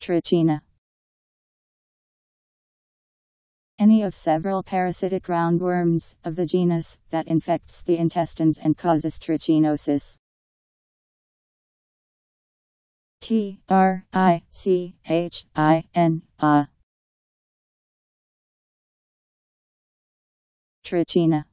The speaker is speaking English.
Trichina. Any of several parasitic roundworms of the genus that infects the intestines and causes trichinosis. T R I C H I N A Trichina